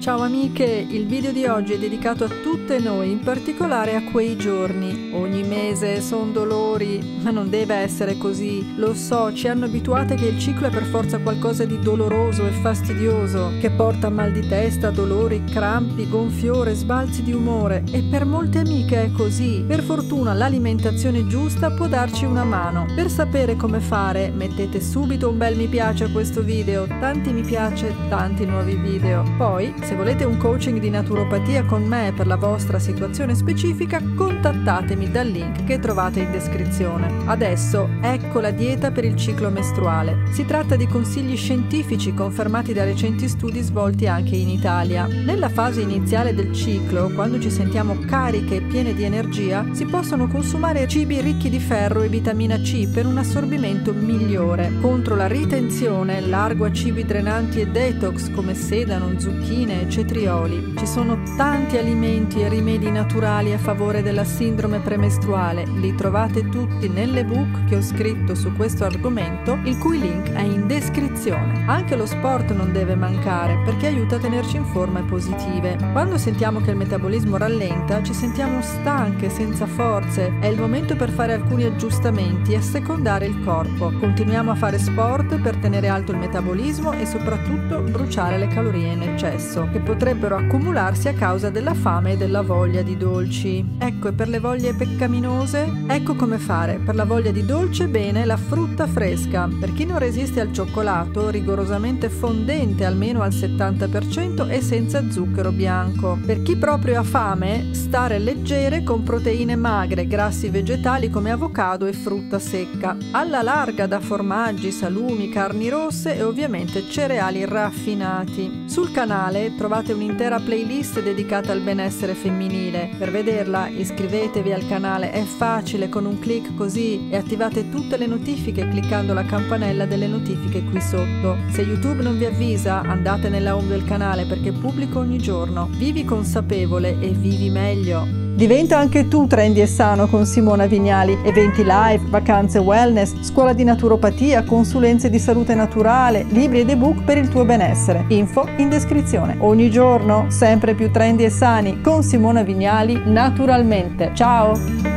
Ciao amiche, il video di oggi è dedicato a tutte noi, in particolare a quei giorni. Ogni mese sono dolori, ma non deve essere così. Lo so, ci hanno abituate che il ciclo è per forza qualcosa di doloroso e fastidioso, che porta mal di testa, dolori, crampi, gonfiore, sbalzi di umore. E per molte amiche è così. Per fortuna l'alimentazione giusta può darci una mano. Per sapere come fare, mettete subito un bel mi piace a questo video, tanti mi piace, tanti nuovi video. Poi, se volete un coaching di naturopatia con me per la vostra situazione specifica, contattatemi dal link che trovate in descrizione. Adesso ecco la dieta per il ciclo mestruale. Si tratta di consigli scientifici confermati da recenti studi svolti anche in Italia. Nella fase iniziale del ciclo, quando ci sentiamo cariche e piene di energia, si possono consumare cibi ricchi di ferro e vitamina C per un assorbimento migliore. Contro la ritenzione, largo a cibi drenanti e detox come sedano, zucchine, e cetrioli. Ci sono tanti alimenti e rimedi naturali a favore della sindrome premestruale. Li trovate tutti nell'ebook che ho scritto su questo argomento, il cui link è in descrizione. Anche lo sport non deve mancare perché aiuta a tenerci in forme positive. Quando sentiamo che il metabolismo rallenta, ci sentiamo stanche, senza forze. È il momento per fare alcuni aggiustamenti e secondare il corpo. Continuiamo a fare sport per tenere alto il metabolismo e soprattutto bruciare le calorie in eccesso che potrebbero accumularsi a causa della fame e della voglia di dolci. Ecco, e per le voglie peccaminose? Ecco come fare. Per la voglia di dolce, bene, la frutta fresca. Per chi non resiste al cioccolato, rigorosamente fondente almeno al 70% e senza zucchero bianco. Per chi proprio ha fame, stare leggere con proteine magre, grassi vegetali come avocado e frutta secca. Alla larga da formaggi, salumi, carni rosse e ovviamente cereali raffinati. Sul canale trovate un'intera playlist dedicata al benessere femminile. Per vederla iscrivetevi al canale, è facile con un clic così e attivate tutte le notifiche cliccando la campanella delle notifiche qui sotto. Se YouTube non vi avvisa, andate nella home del canale perché pubblico ogni giorno. Vivi consapevole e vivi meglio. Diventa anche tu trendy e sano con Simona Vignali. Eventi live, vacanze wellness, scuola di naturopatia, consulenze di salute naturale, libri ed ebook per il tuo benessere. Info in descrizione. Ogni giorno sempre più trendy e sani con Simona Vignali naturalmente. Ciao!